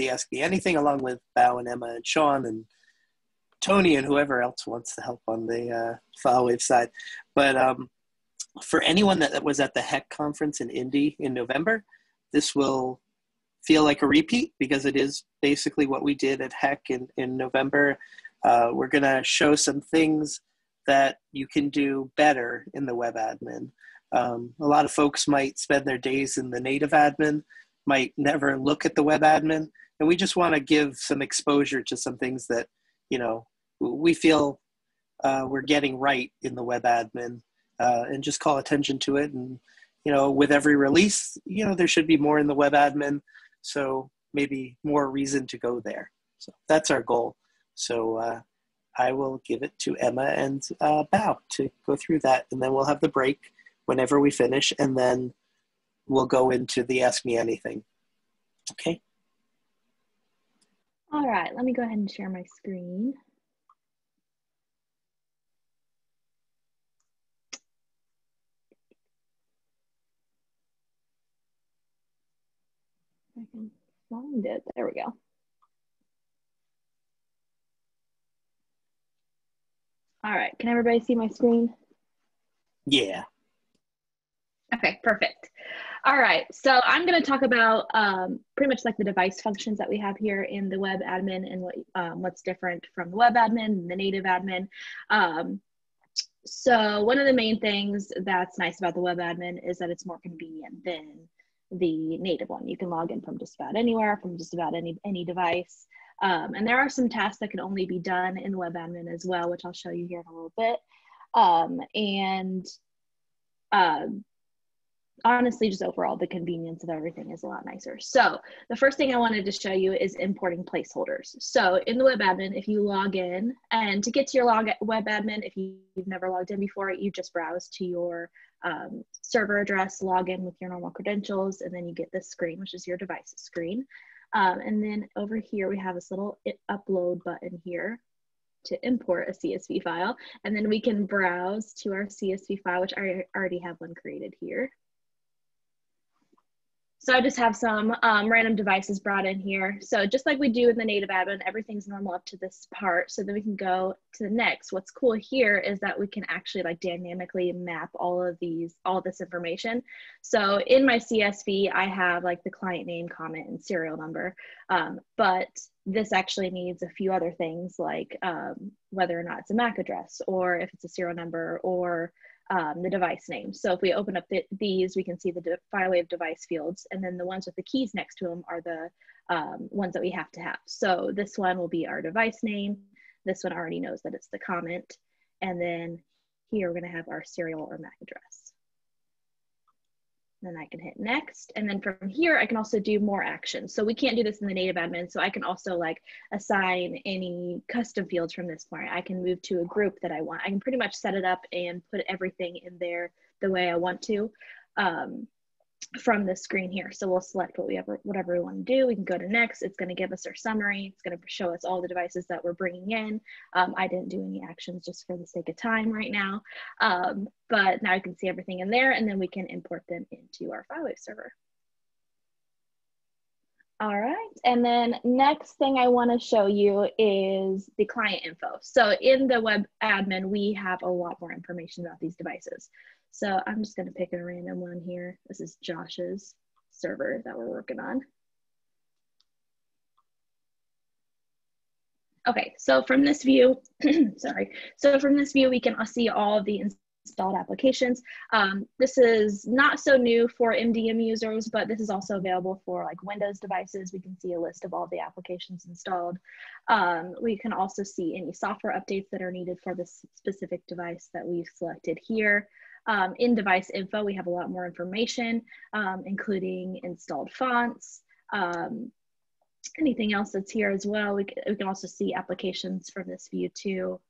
the Ask Me Anything along with Bao and Emma and Sean and Tony and whoever else wants to help on the uh, FileWave side. But um, for anyone that was at the HEC conference in Indy in November, this will feel like a repeat because it is basically what we did at HEC in, in November. Uh, we're going to show some things that you can do better in the web admin. Um, a lot of folks might spend their days in the native admin, might never look at the web admin, and we just want to give some exposure to some things that you know we feel uh, we're getting right in the web admin, uh, and just call attention to it. And you know, with every release, you know, there should be more in the web admin, so maybe more reason to go there. So that's our goal. So uh, I will give it to Emma and uh, Bao to go through that, and then we'll have the break whenever we finish, and then we'll go into the Ask Me Anything. Okay. All right, let me go ahead and share my screen. I can find it. There we go. All right, can everybody see my screen? Yeah. Okay, perfect. All right, so I'm going to talk about um, pretty much like the device functions that we have here in the web admin and what um, what's different from the web admin and the native admin. Um, so one of the main things that's nice about the web admin is that it's more convenient than the native one. You can log in from just about anywhere, from just about any any device. Um, and there are some tasks that can only be done in the web admin as well, which I'll show you here in a little bit. Um, and uh, honestly just overall the convenience of everything is a lot nicer so the first thing i wanted to show you is importing placeholders so in the web admin if you log in and to get to your log web admin if you've never logged in before you just browse to your um, server address log in with your normal credentials and then you get this screen which is your device screen um, and then over here we have this little upload button here to import a CSV file. And then we can browse to our CSV file, which I already have one created here. So I just have some um, random devices brought in here. So just like we do in the native admin, everything's normal up to this part. So then we can go to the next. What's cool here is that we can actually like dynamically map all of these, all this information. So in my CSV, I have like the client name, comment, and serial number. Um, but this actually needs a few other things like um, whether or not it's a MAC address or if it's a serial number or um, the device name. So if we open up the, these, we can see the FileWave device fields, and then the ones with the keys next to them are the um, ones that we have to have. So this one will be our device name. This one already knows that it's the comment. And then here we're gonna have our serial or MAC address. Then I can hit next. And then from here, I can also do more actions. So we can't do this in the native admin. So I can also like assign any custom fields from this point. I can move to a group that I want. I can pretty much set it up and put everything in there the way I want to. Um, from the screen here. So we'll select what we ever, whatever we want to do. We can go to next. It's going to give us our summary. It's going to show us all the devices that we're bringing in. Um, I didn't do any actions just for the sake of time right now. Um, but now I can see everything in there and then we can import them into our FileWave server. All right, and then next thing I wanna show you is the client info. So in the web admin, we have a lot more information about these devices. So I'm just gonna pick a random one here. This is Josh's server that we're working on. Okay, so from this view, sorry. So from this view, we can see all of the installed applications. Um, this is not so new for MDM users, but this is also available for like Windows devices. We can see a list of all the applications installed. Um, we can also see any software updates that are needed for this specific device that we've selected here. Um, in device info, we have a lot more information, um, including installed fonts, um, anything else that's here as well. We, we can also see applications from this view too.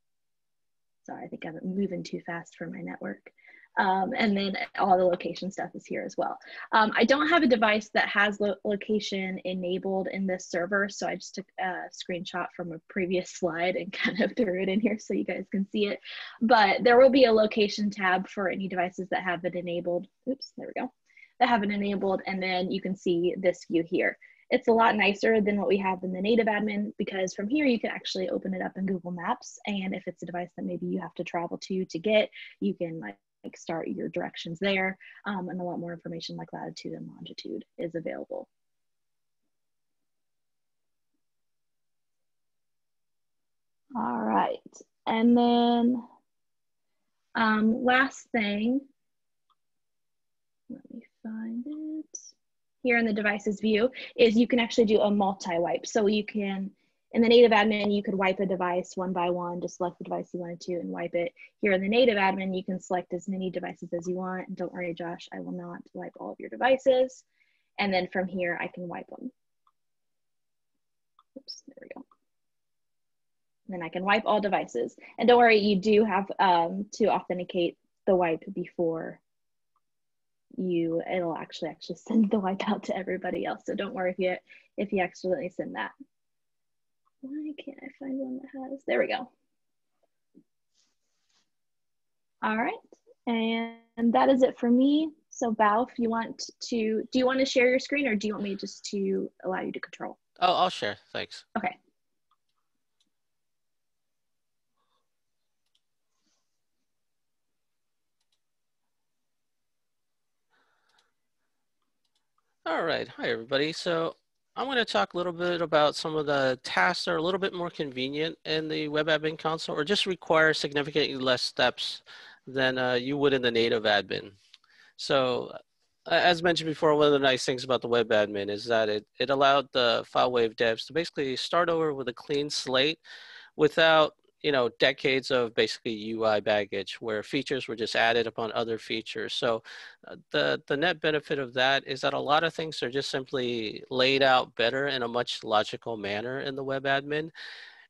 Sorry, I think I'm moving too fast for my network. Um, and then all the location stuff is here as well. Um, I don't have a device that has lo location enabled in this server, so I just took a screenshot from a previous slide and kind of threw it in here so you guys can see it. But there will be a location tab for any devices that have it enabled. Oops, there we go. That have it enabled, and then you can see this view here. It's a lot nicer than what we have in the native admin because from here you can actually open it up in Google Maps. And if it's a device that maybe you have to travel to to get, you can like, like start your directions there. Um, and a lot more information like latitude and longitude is available. All right. And then um, last thing, let me find it here in the devices view, is you can actually do a multi-wipe. So you can, in the native admin, you could wipe a device one by one, just select the device you wanted to and wipe it. Here in the native admin, you can select as many devices as you want. Don't worry, Josh, I will not wipe all of your devices. And then from here, I can wipe them. Oops, there we go. And then I can wipe all devices. And don't worry, you do have um, to authenticate the wipe before you it'll actually actually send the wipe out to everybody else. So don't worry if you if you accidentally send that. Why can't I find one that has? There we go. All right, and that is it for me. So Bao, if you want to, do you want to share your screen or do you want me just to allow you to control? Oh, I'll share. Thanks. Okay. All right, hi everybody. So I'm going to talk a little bit about some of the tasks that are a little bit more convenient in the web admin console or just require significantly less steps than uh, you would in the native admin. So as mentioned before, one of the nice things about the web admin is that it, it allowed the FileWave devs to basically start over with a clean slate without you know decades of basically UI baggage where features were just added upon other features. So uh, the the net benefit of that is that a lot of things are just simply laid out better in a much logical manner in the web admin.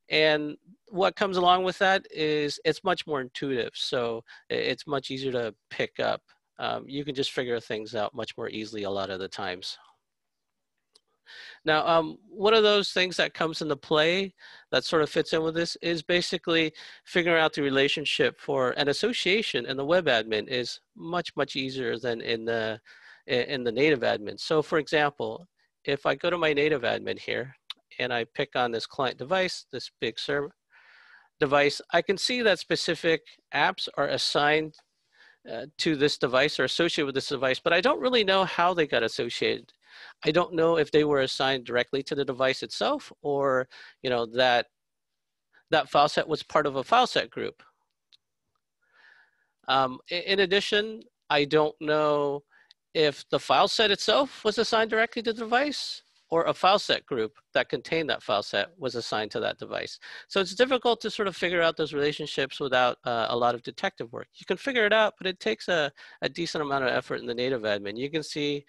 And what comes along with that is it's much more intuitive. So it's much easier to pick up. Um, you can just figure things out much more easily a lot of the times. Now, um, one of those things that comes into play that sort of fits in with this is basically figuring out the relationship for an association in the web admin is much, much easier than in the, in the native admin. So for example, if I go to my native admin here and I pick on this client device, this Big Sur device, I can see that specific apps are assigned uh, to this device or associated with this device, but I don't really know how they got associated. I don't know if they were assigned directly to the device itself or, you know, that that file set was part of a file set group. Um, in addition, I don't know if the file set itself was assigned directly to the device or a file set group that contained that file set was assigned to that device. So it's difficult to sort of figure out those relationships without uh, a lot of detective work. You can figure it out, but it takes a, a decent amount of effort in the native admin. You can see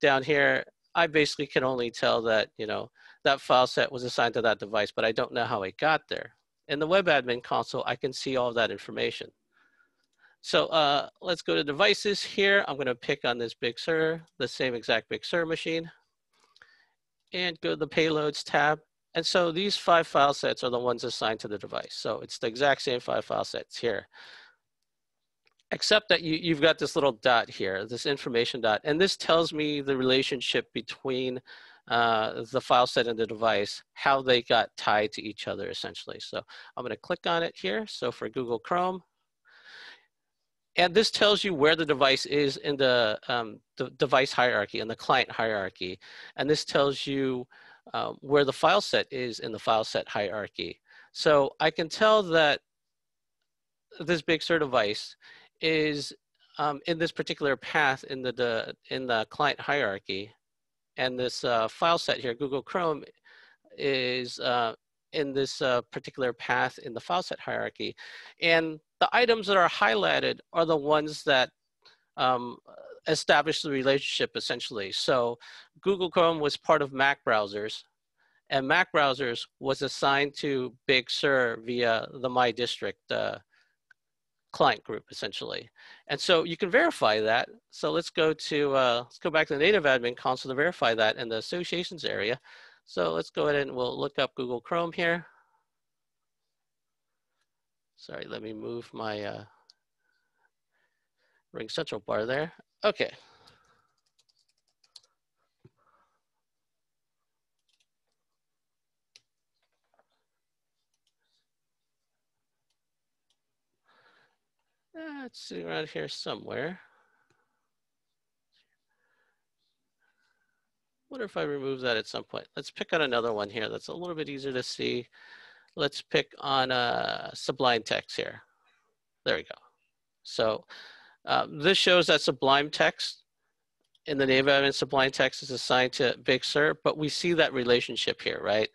down here, I basically can only tell that, you know, that file set was assigned to that device, but I don't know how it got there. In the web admin console, I can see all that information. So uh, let's go to devices here. I'm gonna pick on this Big Sur, the same exact Big Sur machine, and go to the payloads tab. And so these five file sets are the ones assigned to the device. So it's the exact same five file sets here except that you, you've got this little dot here, this information dot, and this tells me the relationship between uh, the file set and the device, how they got tied to each other essentially. So I'm gonna click on it here. So for Google Chrome, and this tells you where the device is in the, um, the device hierarchy and the client hierarchy. And this tells you uh, where the file set is in the file set hierarchy. So I can tell that this Big Sur device is um, in this particular path in the, the, in the client hierarchy. And this uh, file set here, Google Chrome, is uh, in this uh, particular path in the file set hierarchy. And the items that are highlighted are the ones that um, establish the relationship essentially. So Google Chrome was part of Mac browsers and Mac browsers was assigned to Big Sur via the My District uh, client group essentially. And so you can verify that. So let's go to, uh, let's go back to the native admin console to verify that in the associations area. So let's go ahead and we'll look up Google Chrome here. Sorry, let me move my uh, RingCentral bar there. Okay. Uh, it's sitting around here somewhere. What if I remove that at some point? Let's pick on another one here that's a little bit easier to see. Let's pick on uh, Sublime Text here. There we go. So um, this shows that Sublime Text in the native admin Sublime Text is assigned to Big Sur, but we see that relationship here, right?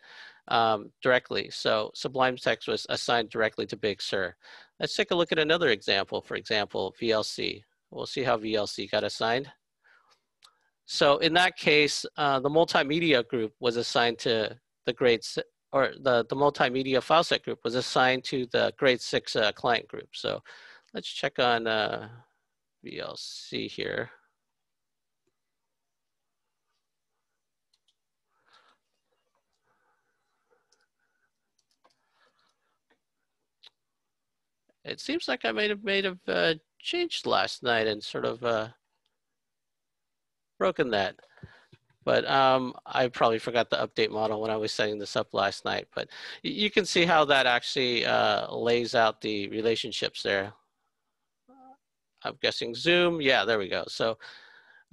Um, directly. So Sublime Text was assigned directly to Big Sur. Let's take a look at another example. For example, VLC. We'll see how VLC got assigned. So in that case, uh, the multimedia group was assigned to the grade, or the, the multimedia file set group was assigned to the grade six uh, client group. So let's check on uh, VLC here. It seems like I might have made a uh, changed last night and sort of uh, broken that. But um, I probably forgot the update model when I was setting this up last night. But you can see how that actually uh, lays out the relationships there. I'm guessing Zoom. Yeah, there we go. So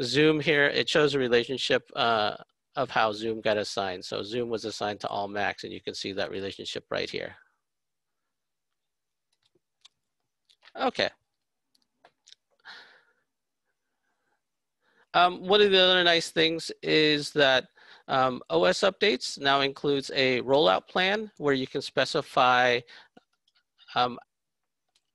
Zoom here, it shows a relationship uh, of how Zoom got assigned. So Zoom was assigned to all Macs, and you can see that relationship right here. Okay. Um, one of the other nice things is that um, OS updates now includes a rollout plan where you can specify um,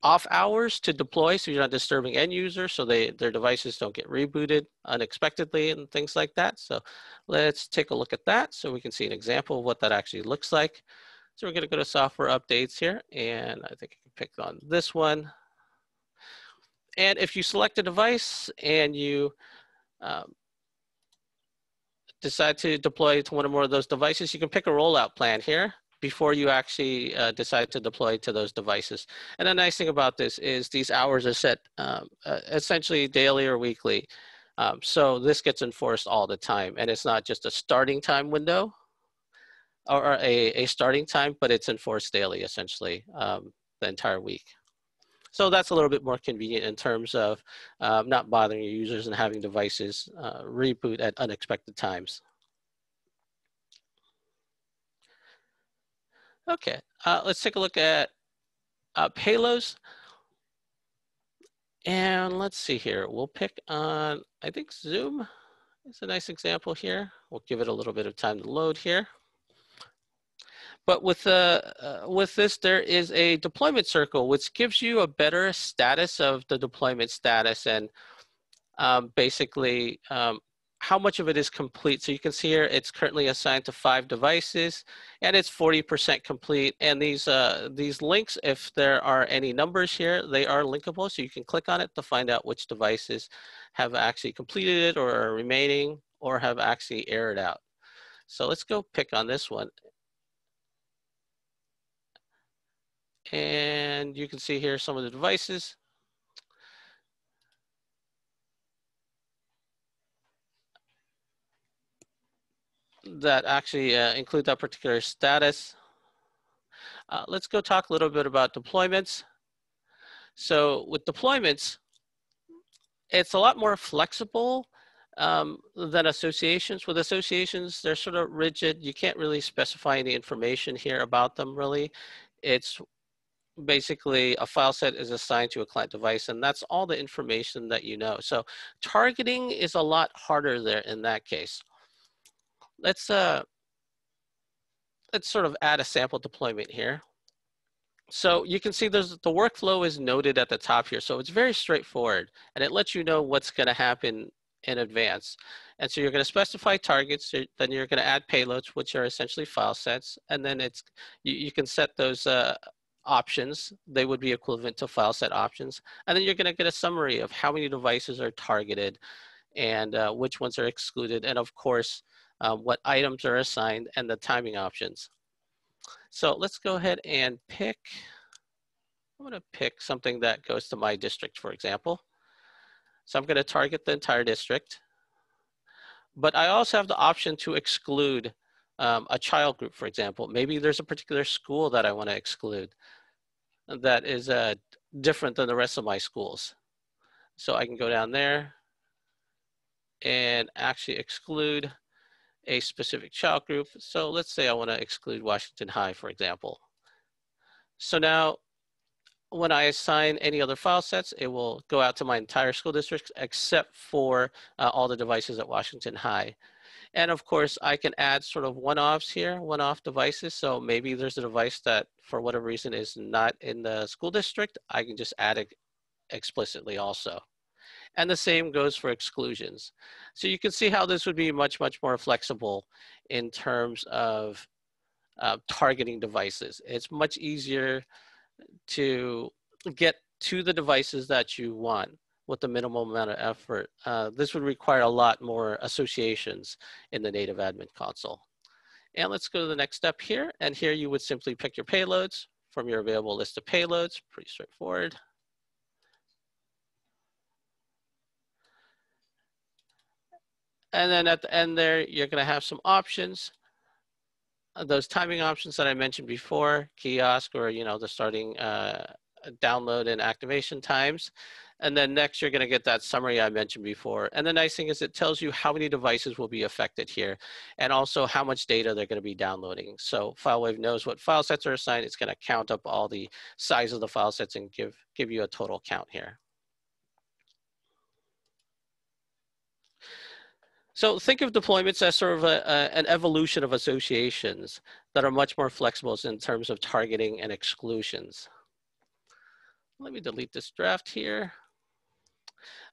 off hours to deploy so you're not disturbing end users so they their devices don't get rebooted unexpectedly and things like that. So let's take a look at that so we can see an example of what that actually looks like. So we're gonna go to software updates here and I think I can pick on this one. And if you select a device and you um, decide to deploy to one or more of those devices, you can pick a rollout plan here before you actually uh, decide to deploy to those devices. And the nice thing about this is these hours are set um, uh, essentially daily or weekly. Um, so this gets enforced all the time. And it's not just a starting time window or a, a starting time, but it's enforced daily essentially um, the entire week. So that's a little bit more convenient in terms of uh, not bothering your users and having devices uh, reboot at unexpected times. Okay, uh, let's take a look at uh, payloads. And let's see here, we'll pick on, I think Zoom is a nice example here. We'll give it a little bit of time to load here. But with, uh, uh, with this, there is a deployment circle, which gives you a better status of the deployment status and um, basically um, how much of it is complete. So you can see here, it's currently assigned to five devices and it's 40% complete. And these, uh, these links, if there are any numbers here, they are linkable. So you can click on it to find out which devices have actually completed it or are remaining or have actually errored out. So let's go pick on this one. And you can see here some of the devices. that actually uh, include that particular status. Uh, let's go talk a little bit about deployments. So with deployments, it's a lot more flexible um, than associations. With associations, they're sort of rigid. You can't really specify any information here about them really. It's basically a file set is assigned to a client device and that's all the information that you know. So targeting is a lot harder there in that case. Let's, uh, let's sort of add a sample deployment here. So you can see there's the workflow is noted at the top here. So it's very straightforward and it lets you know what's gonna happen in advance. And so you're going to specify targets, then you're going to add payloads, which are essentially file sets, and then it's you, you can set those uh, options. They would be equivalent to file set options. And then you're gonna get a summary of how many devices are targeted and uh, which ones are excluded. And of course, uh, what items are assigned and the timing options. So let's go ahead and pick, I'm gonna pick something that goes to my district, for example. So I'm gonna target the entire district. But I also have the option to exclude um, a child group, for example. Maybe there's a particular school that I want to exclude that is uh, different than the rest of my schools. So I can go down there and actually exclude a specific child group. So let's say I want to exclude Washington High, for example. So now when I assign any other file sets, it will go out to my entire school district except for uh, all the devices at Washington High. And of course, I can add sort of one-offs here, one-off devices. So maybe there's a device that for whatever reason is not in the school district, I can just add it explicitly also. And the same goes for exclusions. So you can see how this would be much, much more flexible in terms of uh, targeting devices. It's much easier to get to the devices that you want with the minimal amount of effort. Uh, this would require a lot more associations in the native admin console. And let's go to the next step here. And here you would simply pick your payloads from your available list of payloads, pretty straightforward. And then at the end there, you're gonna have some options. Uh, those timing options that I mentioned before, kiosk or, you know, the starting uh, download and activation times. And then next, you're gonna get that summary I mentioned before. And the nice thing is it tells you how many devices will be affected here and also how much data they're gonna be downloading. So FileWave knows what file sets are assigned. It's gonna count up all the size of the file sets and give, give you a total count here. So think of deployments as sort of a, a, an evolution of associations that are much more flexible in terms of targeting and exclusions. Let me delete this draft here.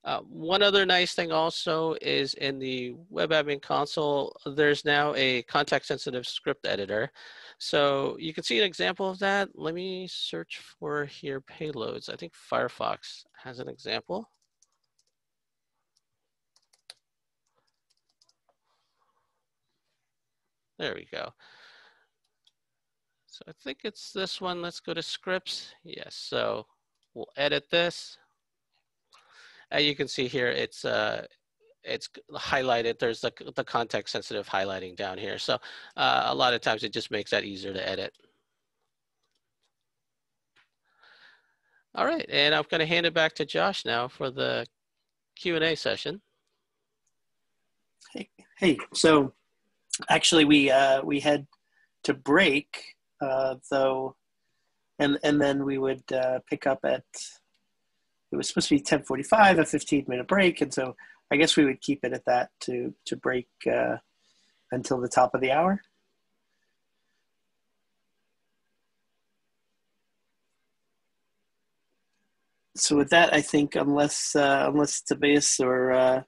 Uh, one other nice thing also is in the web admin console, there's now a context sensitive script editor. So you can see an example of that. Let me search for here payloads. I think Firefox has an example. There we go. So I think it's this one. Let's go to scripts. Yes, so we'll edit this. And you can see here, it's uh, it's highlighted. There's the, the context sensitive highlighting down here. So uh, a lot of times it just makes that easier to edit. All right, and I'm gonna hand it back to Josh now for the Q&A session. Hey, hey, so actually we uh, we had to break uh, though, and and then we would uh, pick up at it was supposed to be ten forty five, a fifteen minute break, and so I guess we would keep it at that to to break uh, until the top of the hour. So with that, I think unless uh, unless Tobias or uh,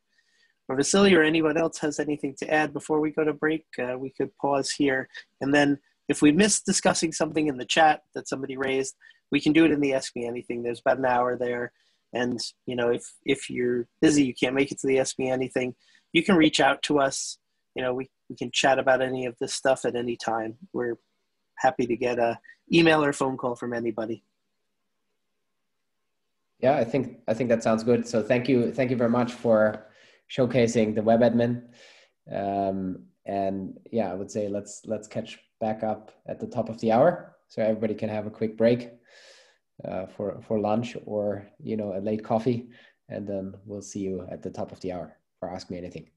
or Vasily or anyone else has anything to add before we go to break, uh, we could pause here. And then if we miss discussing something in the chat that somebody raised, we can do it in the Ask Me Anything. There's about an hour there. And, you know, if, if you're busy, you can't make it to the Me Anything, you can reach out to us. You know, we, we can chat about any of this stuff at any time. We're happy to get a email or phone call from anybody. Yeah, I think I think that sounds good. So thank you, thank you very much for showcasing the web admin. Um, and yeah, I would say let's let's catch back up at the top of the hour so everybody can have a quick break uh, for for lunch or you know a late coffee, and then we'll see you at the top of the hour for Ask Me Anything.